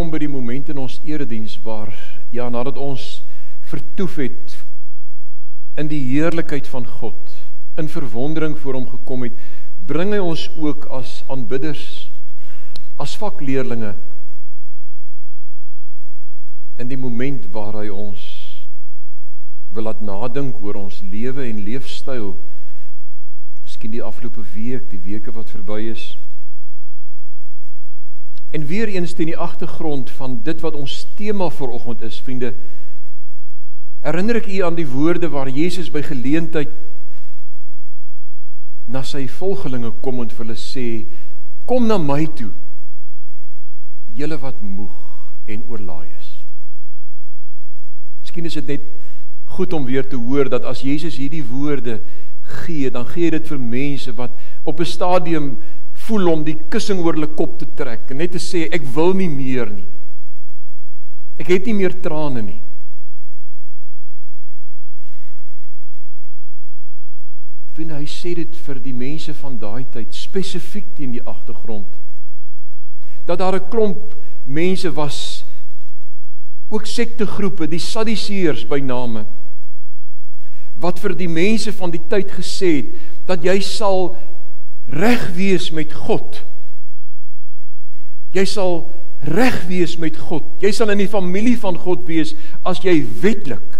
kom by die moment in ons erediens waar ja nadat ons vertoef het in die heerlikheid van God in verwondering voor hom gekom het bring hy ons ook as aanbidders as vakleerlinge in die moment waar hy ons wil laat nadink oor ons lewe en leefstyl. Miskien die afgelope week die weke wat verby is en weer eens teen die agtergrond van dit wat ons tema vir oggend is vriende herinner ek u aan die woorde waar Jesus by geleentheid na sy volgelinge kom en vir hulle sê kom na my toe julle wat moeg en oorlaai is. Miskien is dit net goed om weer te hoor dat as Jesus hierdie woorde gee, dan gee hy dit vir mense wat op 'n stadium voel om die kussing oor hulle kop te trek en net te sê ek wil nie meer nie. Ek het nie meer trane nie. Vind hy sê dit vir die mense van daai tyd spesifiek teen die agtergrond dat daar 'n klomp mense was ook sektegroepe, die Sadduseërs by name wat vir die mense van die tyd gesê het dat jy sal reg wees met God. Jy sal reg wees met God. Jy sal in die familie van God wees as jy wetlik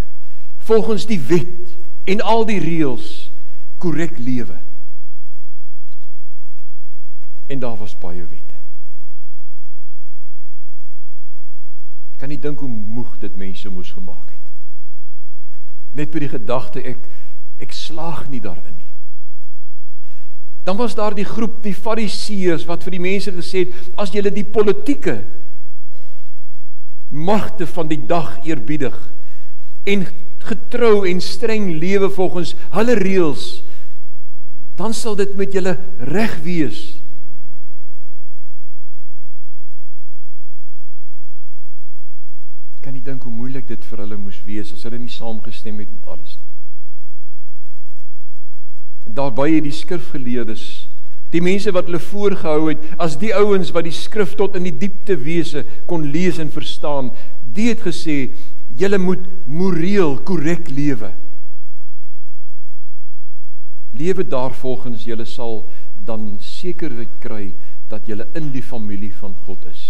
volgens die wet en al die reëls korrek lewe. En daar was baie wet. kan nie dink hoe moeg dit mense moes gemaak het. Net by die gedagte ek ek slaag nie daarin nie. Dan was daar die groep die fariseërs wat vir die mense gesê het as julle die politieke magte van die dag eerbiedig en getrou en streng lewe volgens hulle reëls dan sal dit met julle reg wees kan nie dink hoe moeilik dit vir hulle moes wees as hulle nie saamgestem het met alles nie. En daarbye die skrifgeleerdes, die mense wat hulle voorgehou het as die ouens wat die skrif tot in die diepte wese kon lees en verstaan, die het gesê julle moet moreel korrek lewe. Lewe daarvolgens julle sal dan sekerheid kry dat julle in die familie van God is.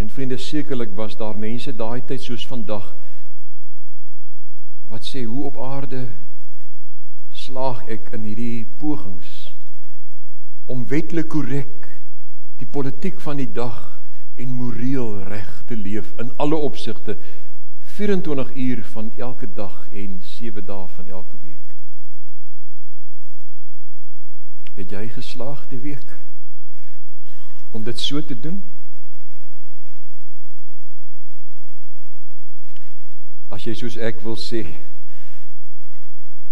En vriende, sekerlik was daar mense daai tyd soos vandag wat sê hoe op aarde slaag ek in hierdie pogings om wetlik korrek die politiek van die dag en moreel reg te leef in alle opsigte 24 uur van elke dag en 7 dae van elke week. Het jy geslaag die week om dit so te doen? As jy soos ek wil sê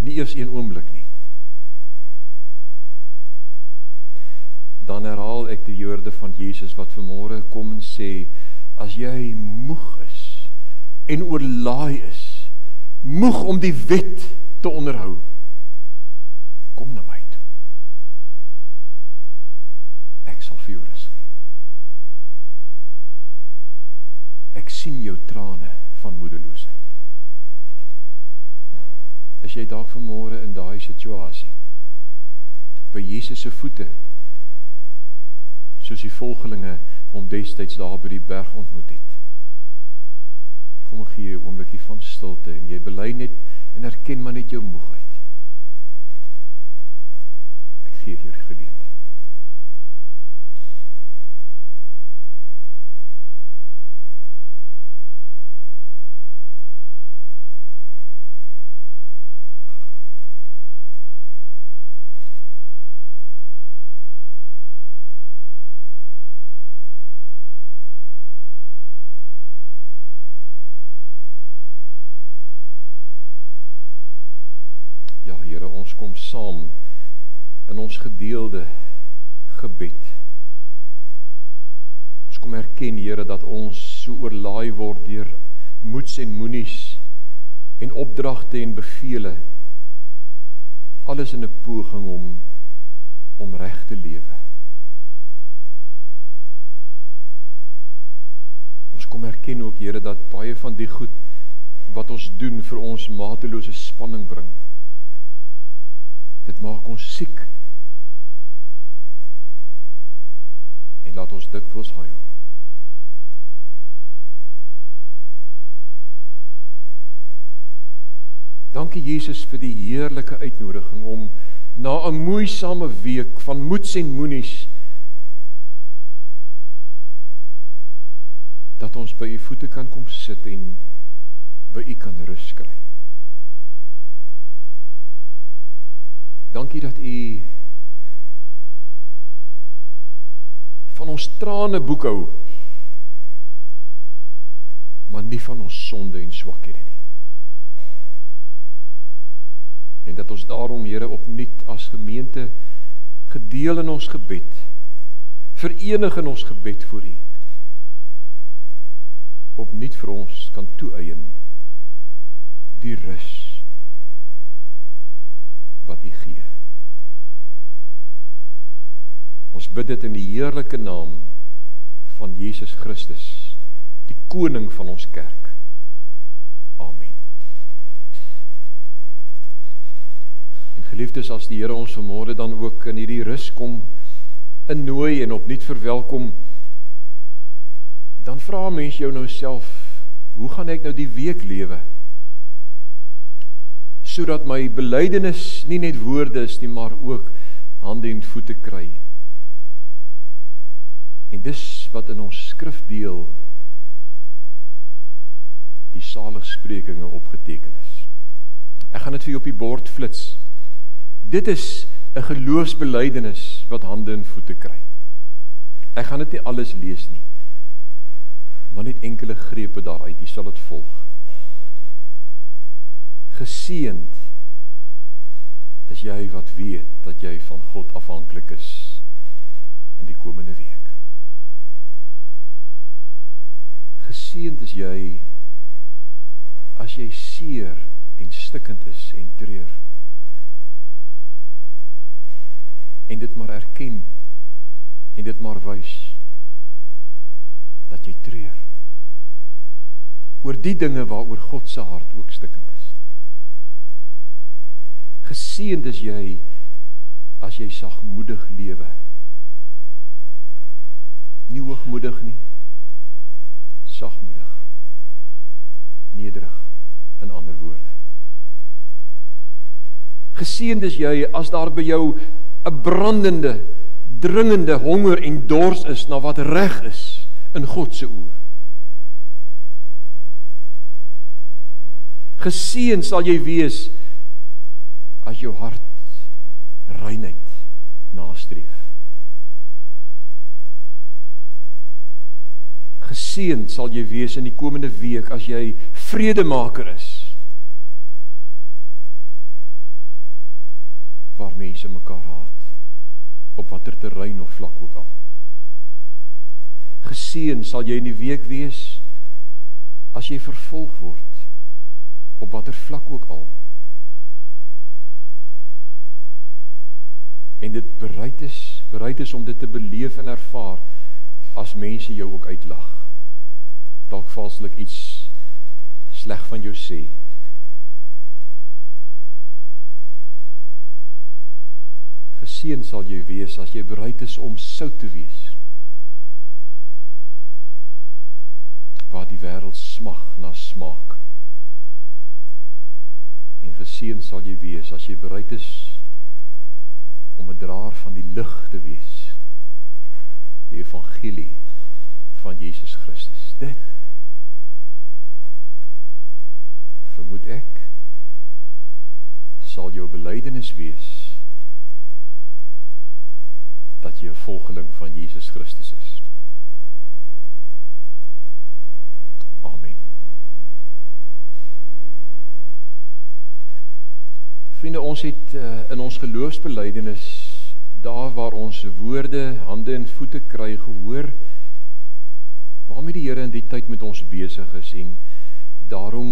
nie eers een oomblik nie. Dan herhaal ek die woorde van Jesus wat vanmôre kom en sê as jy moeg is en oorlaai is moeg om die wet te onderhou kom na my toe. Ek sal vir jou rus gee. Ek sien jou trane van moedeloosheid is jy dalk vanmôre in daai situasie by Jesus se voete soos die volgelinge hom destyds daar by die berg ontmoet het. Kom ek gee 'n oombliekie van stilte en jy bely net en erken maar net jou moegheid. Ek gee jou die geleentheid Ja Here, ons kom saam in ons gedeelde gebed. Ons kom erken Here dat ons so oorlaai word deur moeds en moenies en opdragte en bevele. Alles in 'n poging om om reg te lewe. Ons kom erken ook Here dat baie van die goed wat ons doen vir ons matelose spanning bring Dit maak ons siek. En laat ons dikwels huil. Dankie Jesus vir die heerlike uitnodiging om na 'n moeisame week van moeds en moenies dat ons by u voete kan kom sit en by u kan rus kry. Dankie dat u van ons trane boekhou maar nie van ons sonde en swakhede nie. En dat ons daarom Here opnuut as gemeente gedeel in ons gebed verenig in ons gebed voor U opnuut vir ons kan toeëien die rus wat U gee. Ons bid dit in die heerlike naam van Jesus Christus, die koning van ons kerk. Amen. En geliefdes, as die Here ons vanmôre dan ook in hierdie rus kom innooi en opnuut verwelkom, dan vra mens jou nou self, hoe gaan ek nou die week lewe? Sodat my belydenis nie net woorde is nie, maar ook hande en voete kry. En dis wat in ons skrif deel die saligsprekinge opgeteken is. Ek gaan dit vir jou op die bord flits. Dit is 'n geloofsbelydenis wat hande en voete kry. Ek gaan dit nie alles lees nie. Maar net enkele grepe daaruit, jy sal dit volg geseend is jy wat weet dat jy van God afhanklik is in die komende week. Geseend is jy as jy seer en stikkend is en treur. En dit maar erken en dit maar wys dat jy treur oor die dinge waaroor God se hart ook stikkend. Geseënd is jy as jy sagmoedig lewe. Nie hoogmoedig nie. Sagmoedig. Nederig in ander woorde. Geseënd is jy as daar by jou 'n brandende, dringende honger en dors is na wat reg is in God se oë. Geseën sal jy wees as jou hart reinheid nastreef. Geseënd sal jy wees in die komende week as jy vredemaker is. Waar mense mekaar haat op watter terrein of vlak ook al. Geseën sal jy in die week wees as jy vervolg word op watter vlak ook al. En dit bereid is bereid is om dit te beleef en ervaar as mense jou ook uitlag. Dalk valslik iets sleg van jou sê. Geseën sal jy wees as jy bereid is om sout te wees. Waar die wêreld smag na smaak. En geseën sal jy wees as jy bereid is om 'n draer van die lig te wees. Die evangelie van Jesus Christus. Dit vermoed ek sal jou belydenis wees dat jy 'n volgeling van Jesus Christus is. Amen. Vriende, ons het uh, in ons geloofsbelijdenis daar waar ons woorde, hande en voete kry gehoor waarmee die Here in die tyd met ons besig is en daarom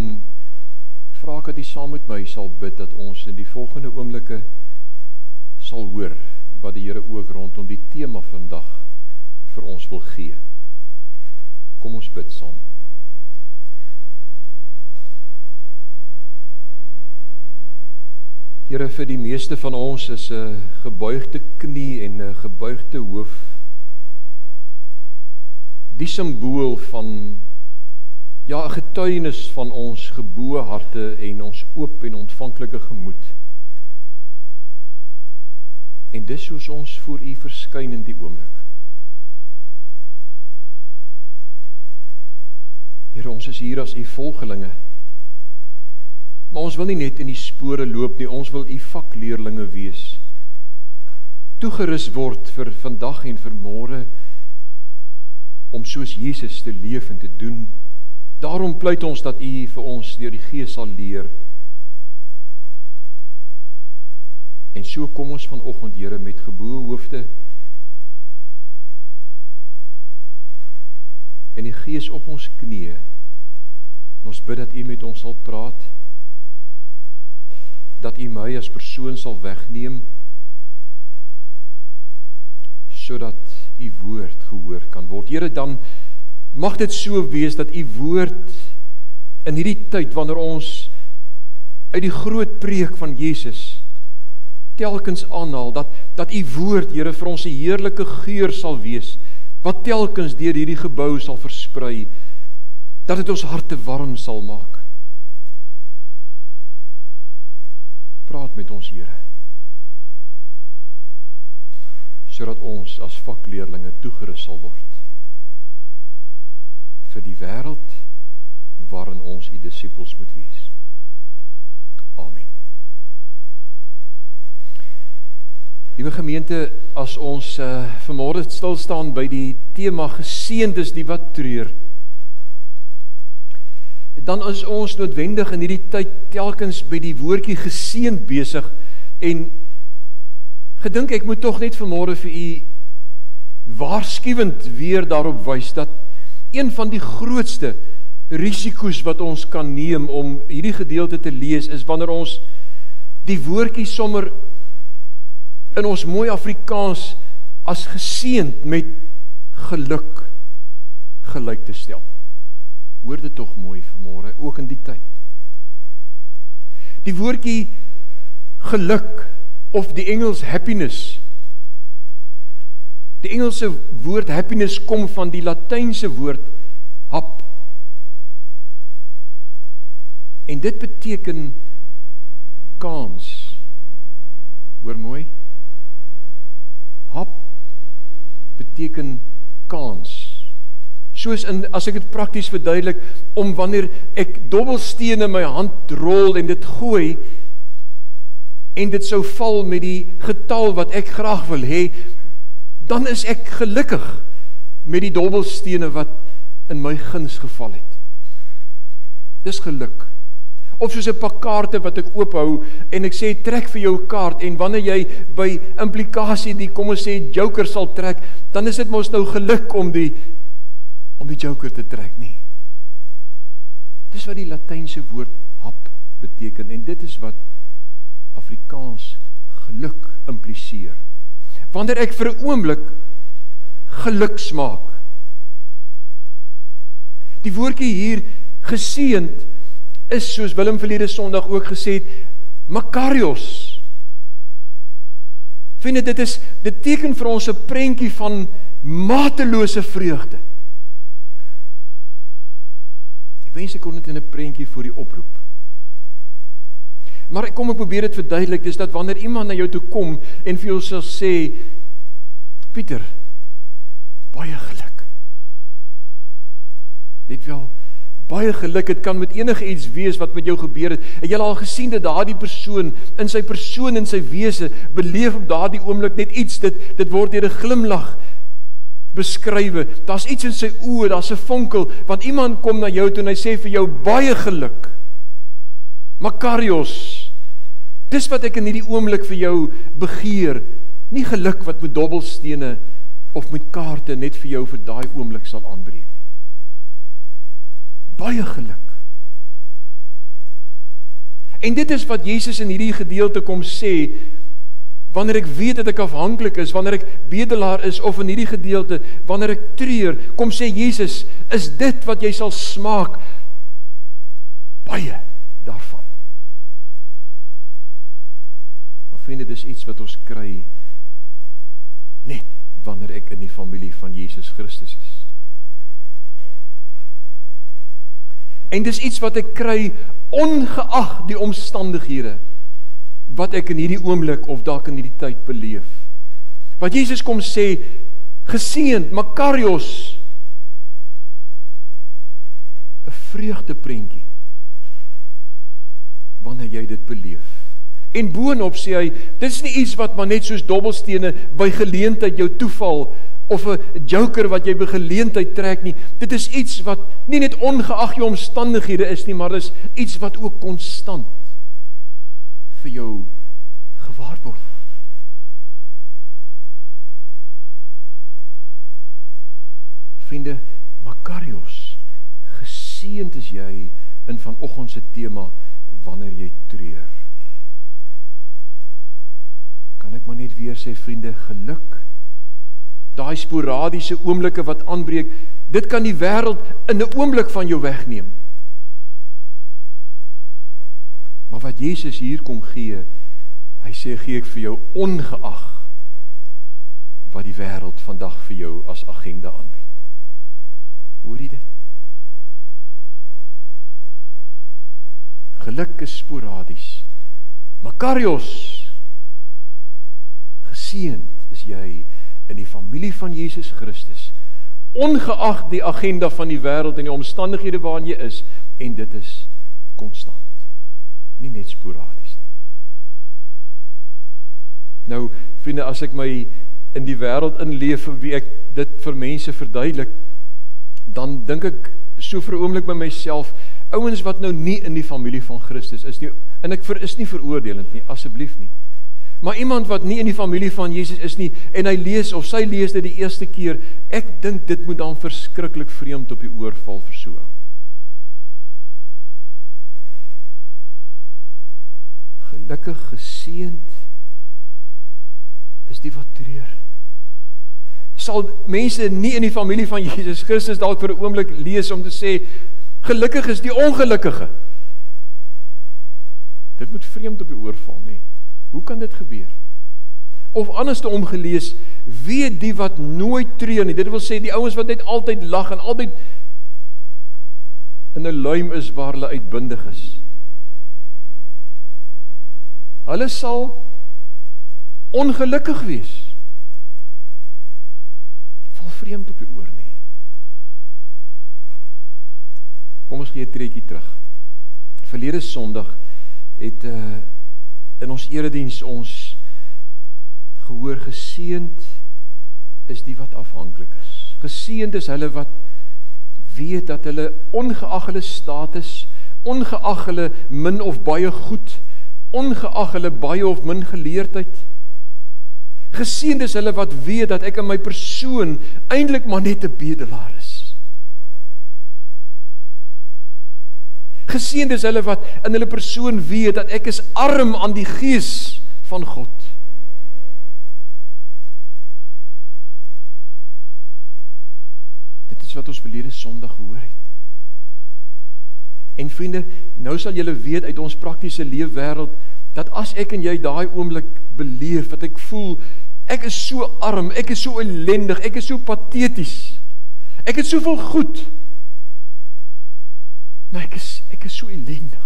vra ek dat u saam met my sal bid dat ons in die volgende oomblikke sal hoor wat die Here ook rondom die tema vandag vir ons wil gee. Kom ons bid saam. Here vir die meeste van ons is 'n gebuigde knie en 'n gebuigde hoof die simbool van ja 'n getuienis van ons geboue harte en ons oop en ontvanklike gemoed. En dis soos ons voor U verskyn in die oomblik. Here, ons is hier as U volgelinge. Maar ons wil nie net in die spore loop nie, ons wil U vakleerlinge wees. Toegerus word vir vandag en vir môre om soos Jesus te leef en te doen. Daarom pleit ons dat U vir ons deur die Gees sal leer En so kom ons vanoggend Here met geboue hoofde en die Gees op ons knieë. Ons bid dat U met ons sal praat. Dat U my as persoon sal wegneem sodat U woord gehoor kan word. Here dan mag dit so wees dat U woord in hierdie tyd wanneer ons uit die groot preek van Jesus telkens aanhaal dat dat u woord Here vir ons 'n heerlike geur sal wees wat telkens deur hierdie gebou sal versprei dat dit ons harte warm sal maak. Praat met ons Here. sodat ons as vakleerlinge toegerus sal word vir die wêreld waarin ons u disippels moet wees. Amen. Liewe gemeente, as ons uh, vanmôre stil staan by die tema geseëndes die wat treur, dan is ons noodwendig in hierdie tyd telkens by die woordjie geseënd besig en gedink ek moet tog net vanmôre vir u waarskuwend weer daarop wys dat een van die grootste risiko's wat ons kan neem om hierdie gedeelte te lees is wanneer ons die woordjie sommer in ons mooi Afrikaans as geseend met geluk gelyk te stel. Hoor dit tog mooi vanmôre ook in die tyd. Die woordjie geluk of die Engels happiness. Die Engelse woord happiness kom van die Latynse woord hap. En dit beteken kans. Hoor mooi hap beteken kans. Soos in as ek dit prakties verduidelik om wanneer ek dobbelstene in my hand rol en dit gooi en dit sou val met die getal wat ek graag wil hê, dan is ek gelukkig met die dobbelstene wat in my guns geval het. Dis geluk. Of soos 'n pak kaarte wat ek oophou en ek sê trek vir jou kaart en wanneer jy by implikasie die kom ons sê joker sal trek, dan is dit mos nou geluk om die om die joker te trek nie. Dis wat die latynse woord hap beteken en dit is wat Afrikaans geluk impliseer. Wanneer ek vir 'n oomblik geluk smaak. Die woordjie hier geseënd is soos Willem verlede Sondag ook gesê het, makarios. Vind dit is dit teken vir ons 'n prentjie van matelose vreugde. Wens ek kon dit in 'n prentjie vir die oproep. Maar ek kom ek probeer dit verduidelik, dis dat wanneer iemand na jou toe kom en vir jou sê Pieter, baie geluk. Net wel baie geluk het kan met enige iets wees wat met jou gebeur het. Het jy al gesien dat daardie persoon in sy persoon en sy wese beleef op daardie oomblik net iets dit dit word deur 'n glimlag beskrywe. Daar's iets in sy oë, daar's 'n vonkel want iemand kom na jou toe en hy sê vir jou baie geluk. Makarios. Dis wat ek in hierdie oomblik vir jou begeer. Nie geluk wat met dobbelstene of met kaarte net vir jou vir daai oomblik sal aanbreek baie geluk. En dit is wat Jesus in hierdie gedeelte kom sê Wanneer ek weet dat ek afhanklik is, wanneer ek bedelaar is of in hierdie gedeelte, wanneer ek treur, kom sê Jesus, is dit wat jy sal smaak baie daarvan. Maar vind dit is iets wat ons kry net wanneer ek in die familie van Jesus Christus is. En dis iets wat ek kry ongeag die omstandighede wat ek in hierdie oomblik of dalk in hierdie tyd beleef. Wat Jesus kom sê, geseënd, Makarios 'n vreugdeprentjie wanneer jy dit beleef. En boonop sê hy, dit is nie iets wat maar net soos dobbelstene by geleentheid jou toeval of 'n joker wat jy by geleentheid trek nie. Dit is iets wat nie net ongeag jou omstandighede is nie, maar is iets wat ook konstant vir jou gewaarborg. Vriende, Makarios, geseënd is jy in vanoggend se tema wanneer jy treur. Kan ek maar net weer sê vriende, geluk. Daai sporadiese oomblikke wat aanbreek, dit kan die wêreld in 'n oomblik van jou wegneem. Maar wat Jesus hier kom gee, hy sê gee ek vir jou ongeag wat die wêreld vandag vir jou as agenda aanbied. Hoor jy dit? Geluk is sporadies. Makarios geseënd is jy in die familie van Jesus Christus ongeag die agenda van die wêreld en die omstandighede waarin jy is en dit is konstant nie net sporadies nie. Nou, vriende, as ek my in die wêreld inleef wie ek dit vir mense verduidelik, dan dink ek so vir 'n oomblik by myself, ouens wat nou nie in die familie van Christus is nie, en ek vir is nie veroordelend nie, asseblief nie. Maar iemand wat nie in die familie van Jesus is nie en hy lees of sy lees dit die eerste keer, ek dink dit moet dan verskriklik vreemd op die oor val vir so. Gelukkig geseend is die wat treur. Sal mense nie in die familie van Jesus Christus dalk vir 'n oomblik lees om te sê gelukkig is die ongelukkige. Dit moet vreemd op die oor val, nê? Hoe kan dit gebeur? Of anders te omgelees, weet die wat nooit treur nie. Dit wil sê die ouens wat net altyd lag en altyd in 'n luim is waar hulle uitbundig is. Hulle sal ongelukkig wees. Val vreemd op die oor nie. Kom ons gee 'n treukie terug. Verlede Sondag het uh in ons erediens ons gehoor geseend is die wat afhanklik is. Geseend is hulle wat weet dat hulle ongeag hulle status, ongeag hulle min of baie goed ongeag hulle baie of min geleerdheid. Geseënd is hulle wat weet dat ek in my persoon eintlik maar net 'n bedelaar is. Geseënd is hulle wat in hulle persoon weet dat ek is arm aan die gees van God. Dit is wat ons verlede Sondag gehoor het. En vriende, nou sal julle weet uit ons praktiese leefwêreld dat as ek en jy daai oomblik beleef wat ek voel ek is so arm, ek is so ellendig, ek is so pateties. Ek het soveel goed. Maar ek is ek is so ellendig.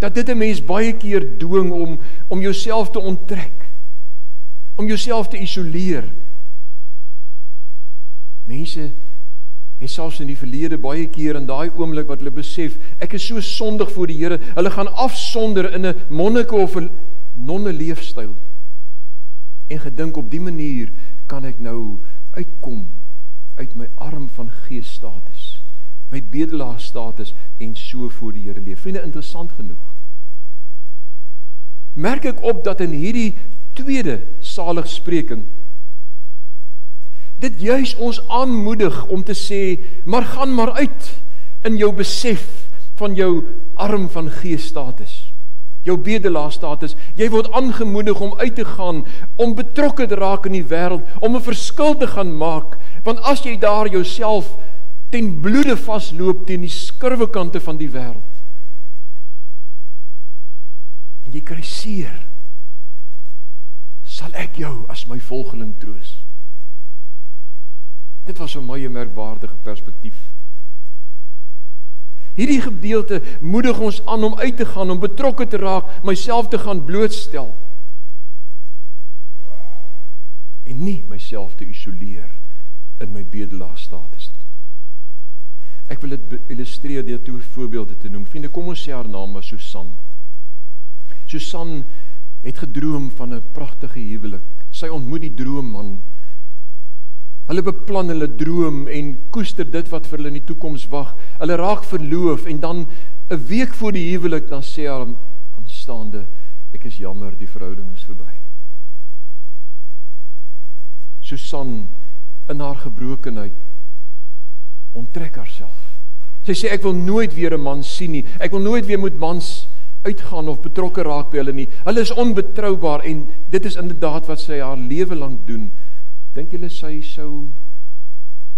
Dat dit 'n mens baie keer dwing om om jouself te onttrek. Om jouself te isoleer. Mense het selfs in die verlede baie keer in daai oomblik wat hulle besef, ek is so sondig voor die Here, hulle gaan afsonder in 'n monnike of 'n nonne leefstyl. En gedink op die manier kan ek nou uitkom uit my arm van gees status, my bedelaar status en so voor die Here leef. Vriende, interessant genoeg. Merk ek op dat in hierdie tweede saligspreking dit juis ons aanmoedig om te sê maar gaan maar uit in jou besef van jou arm van gees status jou bedelaar status. Jy word aangemoedig om uit te gaan, om betrokke te raak in die wêreld, om 'n verskil te gaan maak. Want as jy daar jouself ten bloede vasloop teen die skurwe kante van die wêreld en jy kry seer, sal ek jou as my volgeling troos. Dit was vir my 'n merkwaardige perspektief. Hierdie gedeelte moedig ons aan om uit te gaan, om betrokke te raak, myself te gaan blootstel. En nie myself te isoleer in my bedelaar status nie. Ek wil dit illustreer deur twee voorbeelde te noem. Vriende, kom ons sê haar naam was Susan. Susan het gedroom van 'n pragtige huwelik. Sy ontmoet die droomman Hulle beplan hulle droom en koester dit wat vir hulle in die toekoms wag. Hulle raak verloof en dan 'n week voor die huwelik dan sê haar aanstaande ek is jammer die verhouding is verby. Susan in haar gebrokenheid onttrek haarself. Sy sê ek wil nooit weer 'n man sien nie. Ek wil nooit weer met mans uitgaan of betrokke raak by hulle nie. Hulle is onbetroubaar en dit is inderdaad wat sy haar lewe lank doen. Dink julle sy sou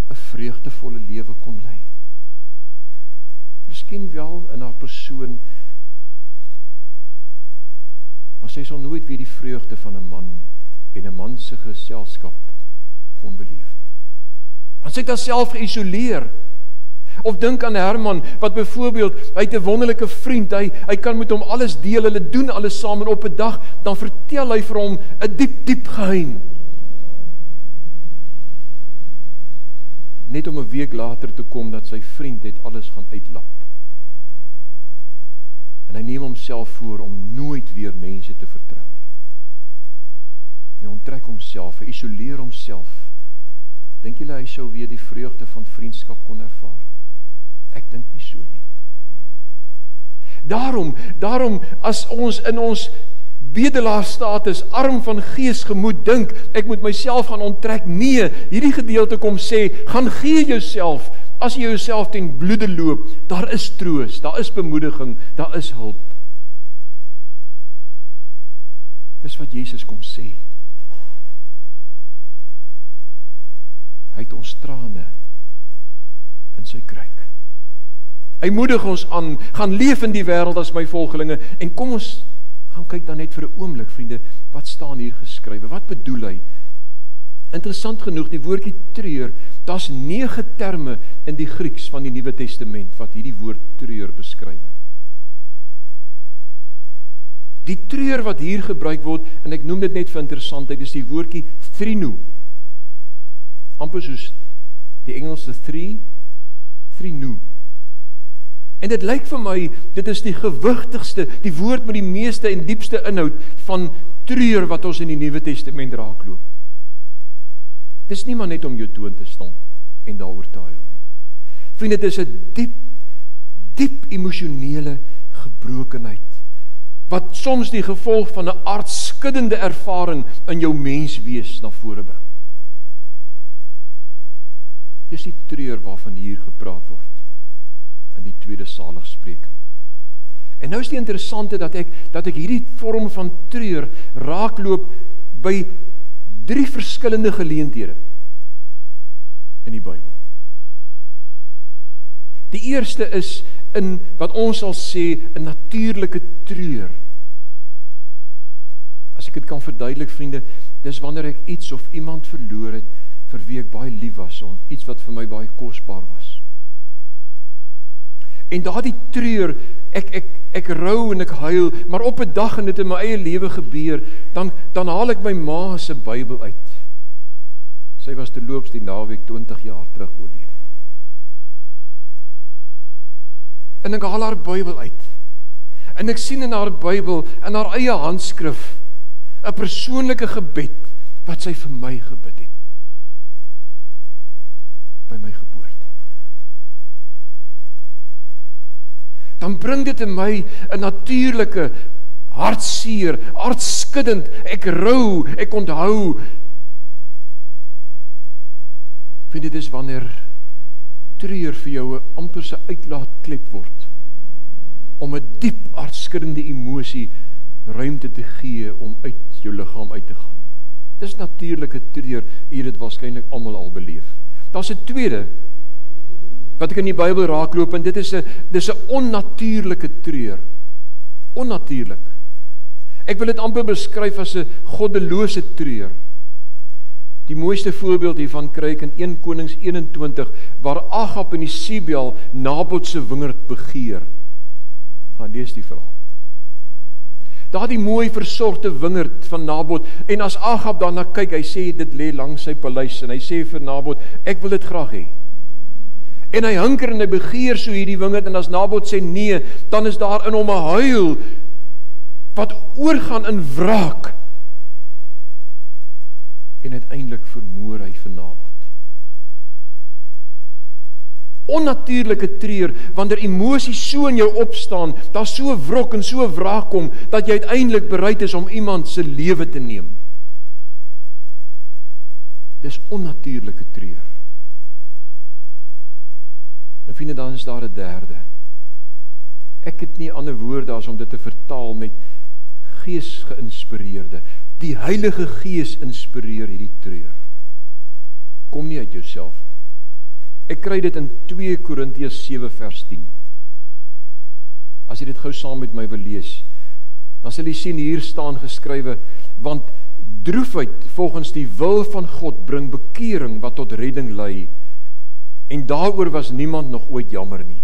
'n vreugdevolle lewe kon lei? Miskien wel in haar persoon. Maar sy sal nooit weer die vreugde van 'n man en 'n man se geselskap kon beleef nie. Want sy het haarself geïsoleer. Of dink aan Herman wat byvoorbeeld hy het 'n wonderlike vriend, hy hy kan met hom alles deel, hulle doen alles saam en op 'n dag dan vertel hy vir hom 'n diep diep geheim. Net om 'n week later te kom dat sy vriend het alles gaan uitlap. En hy neem homself voor om nooit weer mense te vertrou nie. Hy onttrek homself, hy isoleer homself. Dink julle hy sou weer die vreugde van vriendskap kon ervaar? Ek dink nie so nie. Daarom, daarom as ons in ons bedelaar status, arm van gees gemoed dink, ek moet myself gaan onttrek. Nee, hierdie gedeelte kom sê, gaan gee jouself as jy jouself ten bloede loop. Daar is troos, daar is bemoediging, daar is hulp. Dis wat Jesus kom sê. Hy het ons trane in sy kruik. Hy moedig ons aan, gaan leef in die wêreld as my volgelinge en kom ons gaan kyk dan net vir 'n oomblik vriende, wat staan hier geskrywe? Wat bedoel hy? Interessant genoeg, die woordjie treur, daar's 9 terme in die Grieks van die Nuwe Testament wat hierdie woord treur beskryf. Die treur wat hier gebruik word en ek noem dit net vir interessantheid, is die woordjie thrino. amper soos die Engelse three, thrino. En dit lyk vir my dit is die gewigtigste, die woord met die meeste en diepste inhoud van treur wat ons in die Nuwe Testament raakloop. Dis nie maar net om jou toon te stomp en daaroor te huil nie. Vriende, dit is 'n diep diep emosionele gebrokenheid wat soms die gevolg van 'n aardskuddende ervaring in jou menswees na vore bring. Dis die treur waarvan hier gepraat word in die tweede saligspreking. En nou is die interessante dat ek dat ek hierdie vorm van treur raakloop by drie verskillende geleenthede in die Bybel. Die eerste is in wat ons sal sê 'n natuurlike treur. As ek dit kan verduidelik vriende, dis wanneer ek iets of iemand verloor het vir wie ek baie lief was, of iets wat vir my baie kosbaar was. En daardie treur, ek ek ek rou en ek huil, maar op 'n dag en dit in my eie lewe gebeur, dan dan haal ek my ma se Bybel uit. Sy was te loops die naweek 20 jaar terug oorlede. En ek haal haar Bybel uit. En ek sien in haar Bybel in haar eie handskrif 'n persoonlike gebed wat sy vir my gebid het. By my geboorte. Dan bring dit in my 'n natuurlike hartseer, hartskuddend. Ek rou, ek onthou. Vind dit is wanneer treur vir jou 'n amper se uitlaatklep word. om 'n diep hartskuddende emosie ruimte te gee om uit jou liggaam uit te gaan. Dis natuurlike treur, u het dit waarskynlik almal al beleef. Daar's 'n tweede wat ek in die Bybel raakloop en dit is 'n dis 'n onnatuurlike treur. Onnatuurlik. Ek wil dit amper beskryf as 'n goddelose treur. Die mooiste voorbeeld hiervan kry ek in 1 Konings 21 waar Agab en Isebel Nabot se wingerd begeer. Gaan lees die verhaal. Daardie mooi versorgde wingerd van Nabot en as Agab daarna kyk, hy sê dit lê langs sy paleis en hy sê vir Nabot, ek wil dit graag hê. En hy hunker en hy begeer so hierdie wingerd en as Nabot sê nee, dan is daar in hom 'n huil wat oorgaan in wraak en uiteindelik vermoor hy vir Nabot. Onnatuurlike treur wanneer emosies so in jou opstaan, daar so wrok en so wraak kom dat jy uiteindelik bereid is om iemand se lewe te neem. Dis onnatuurlike treur. En vriende, dan is daar 'n derde. Ek het nie ander woorde as om dit te vertaal met gees geïnspireerde. Die Heilige Gees inspireer hierdie treur. Kom nie uit jouself nie. Ek kry dit in 2 Korintiërs 7 vers 10. As jy dit gou saam met my wil lees, dan sal jy sien hier staan geskrywe want droefheid volgens die wil van God bring bekering wat tot redding lei. En daaroor was niemand nog ooit jammer nie.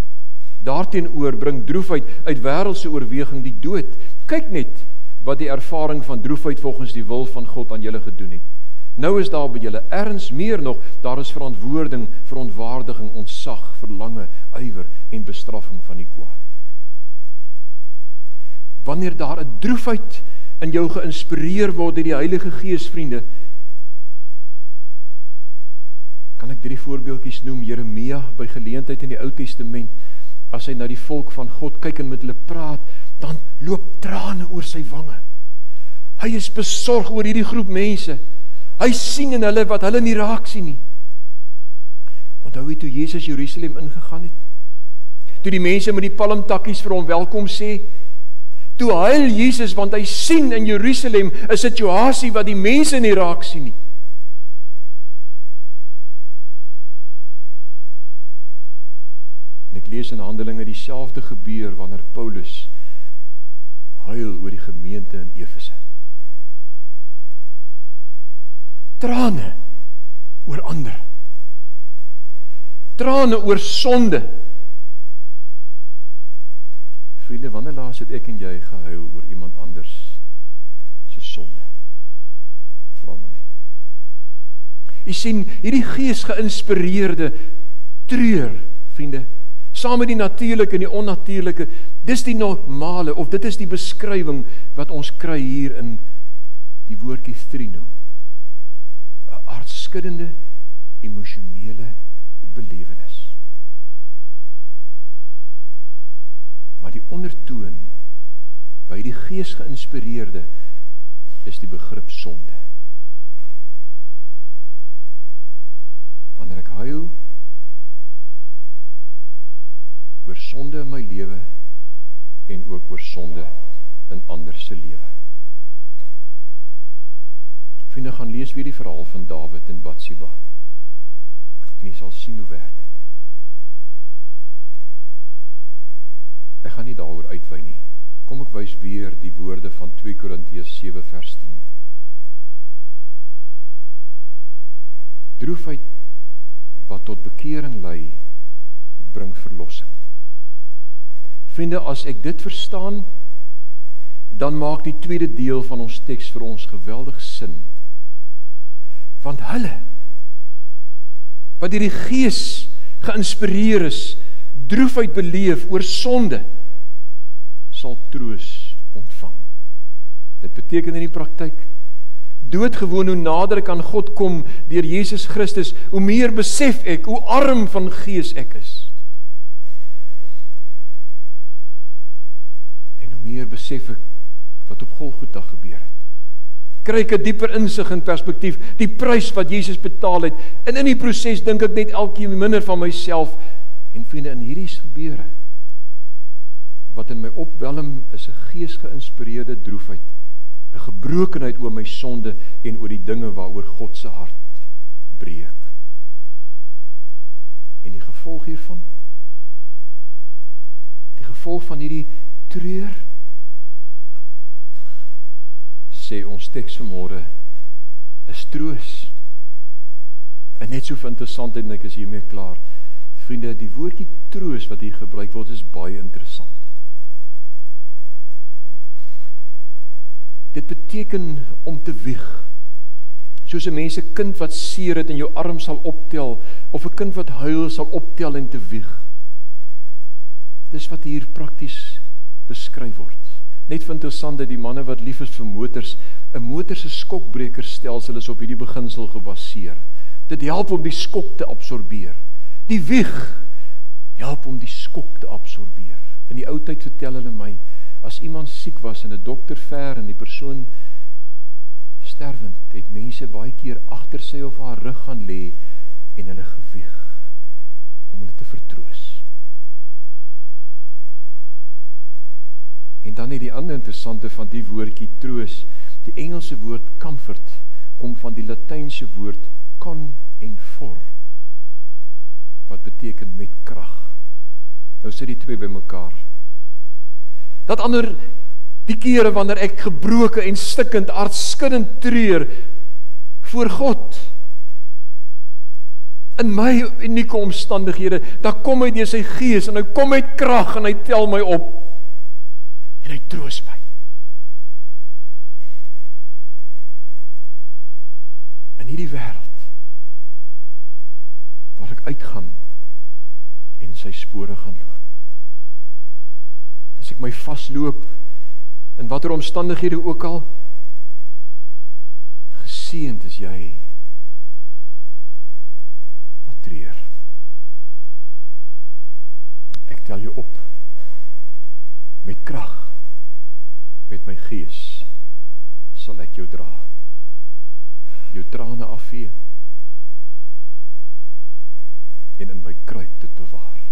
Daarteenoor bring droefheid uit wêreldse oorweging die dood. Kyk net wat die ervaring van droefheid volgens die wil van God aan julle gedoen het. Nou is daar by julle erns meer nog, daar is verantwoording, verontwaardiging, ontsag, verlange, ywer en bestraffing van die kwaad. Wanneer daar 'n droefheid in jou geïnspireer word deur die Heilige Gees, vriende, kan ek drie voorbeeldjies noem. Jeremia by geleentheid in die Ou Testament, as hy na die volk van God kyk en met hulle praat, dan loop trane oor sy wange. Hy is besorg oor hierdie groep mense. Hy sien in hulle wat hulle nie raak sien nie. Onthou jy toe Jesus Jerusalem ingegaan het? Toe die mense met die palmtakkies vir hom welkom sê, toe huil Jesus want hy sien in Jerusalem 'n situasie wat die mense nie raak sien nie. Lees in Handelinge dieselfde gebeur wanneer Paulus huil oor die gemeente in Efese. Trane oor ander. Trane oor sonde. Vriende, wanneer laas het ek en jy gehuil oor iemand anders se sonde? Vra maar net. Jy sien, hierdie gees geïnspireerde treur, vriende, saam met die natuurlike en die onnatuurlike. Dis die normale of dit is die beskrywing wat ons kry hier in die woordjie trino. 'n Aardskuddende emosionele belewenis. Maar die ondertoon by die gees geïnspireerde is die begrip sonde. Wanneer ek huil oor sonde in my lewe en ook oor sonde in ander se lewe. Vriende gaan lees weer die verhaal van Dawid en Batsheba. En jy sal sien hoe werk dit. Ek gaan nie daaroor uitwy nie. Kom ek wys weer die woorde van 2 Korintiërs 7 vers 10. Droefheid wat tot bekering lei, bring verlossing. Vriende, as ek dit verstaan, dan maak die tweede deel van ons teks vir ons geweldig sin. Want hulle wat deur die Gees geïnspireer is, droefheid beleef oor sonde, sal troos ontvang. Dit beteken in die praktyk doodgewoon hoe nader ek aan God kom deur Jesus Christus, hoe meer besef ek hoe arm van gees ek is. Meer besef ek wat op Golgotha gebeur het. Kry ek 'n dieper insig en perspektief, die prys wat Jesus betaal het. En in die proses dink ek net elkeen minder van myself en vriende in hierdie gebeure wat in my opwelm is 'n geesgeïnspireerde droefheid, 'n gebrokenheid oor my sonde en oor die dinge waaroor God se hart breek. En die gevolg hiervan die gevolg van hierdie treur sê ons teks vanmôre is troos. En net so interessant en ek is hiermee klaar. Vriende, die woordjie troos wat hier gebruik word is baie interessant. Dit beteken om te wieg. Soos 'n mens 'n kind wat seer het in jou arm sal optel of 'n kind wat huil sal optel en te wieg. Dis wat hier prakties beskryf word. Net vir interessant dat die manne wat lief is vir motors, 'n motor se skokbrekerstelsel is op hierdie beginsel gebaseer. Dit help om die skok te absorbeer. Die wieg help om die skok te absorbeer. In die ou tyd vertel hulle my as iemand siek was en 'n dokter ver en die persoon sterwend, het mense baie keer agter sy of haar rug gaan lê en hulle gewieg om hulle te vertroos. En dan net die ander interessante van die woordjie troos, die Engelse woord comfort kom van die Latynse woord con en for wat beteken met krag. Nou sit die twee bymekaar. Dat ander die kere wanneer ek gebroken en stikkend aardskuddend treur voor God in my unieke omstandighede, dan kom hy deur sy gees en hy kom met krag en hy tel my op en hy troos my. In hierdie wêreld waar ek uitgaan en sy spore gaan loop. As ek my vasloop in watter omstandighede ook al geseënd is jy wat treur ek tel jou op met krag met my gees sal ek jou dra jou trane afvee en in my kruik dit bewaar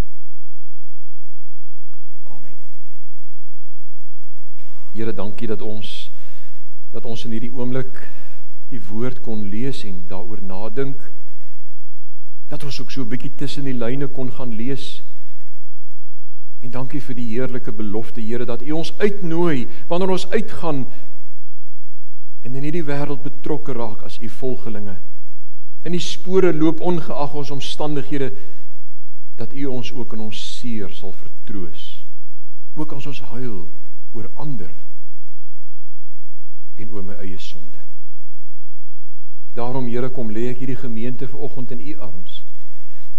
Here, dankie dat ons dat ons in hierdie oomblik u woord kon lees en daaroor nadink. Dat ons ook so 'n bietjie tussen die lyne kon gaan lees. En dankie vir die heerlike belofte, Here, dat u ons uitnooi wanneer ons uitgaan en in hierdie wêreld betrokke raak as u volgelinge. In die spore loop ongeag ons omstandighede dat u ons ook in ons seer sal vertroos. Ook as ons huil oor ander en oor my eie sonde. Daarom Here kom lê ek hierdie gemeente vanoggend in u arms.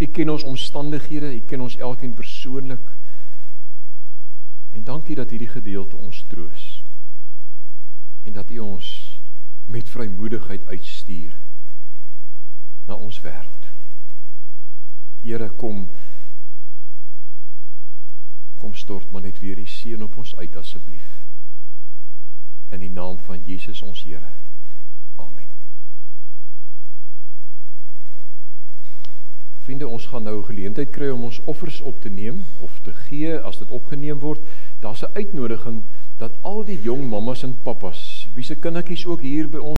U ken ons omstandighede, u ken ons elkeen persoonlik. En dankie dat hierdie gedeelte ons troos. En dat u ons met vrymoedigheid uitstuur na ons wêreld. Here kom kom stort maar net weer die seën op ons uit asseblief. In die naam van Jesus ons Here. Amen. Vriende, ons gaan nou geleentheid kry om ons offers op te neem of te gee as dit opgeneem word. Daar's 'n uitnodiging dat al die jong mammas en pappas, wie se kindertjies ook hier by ons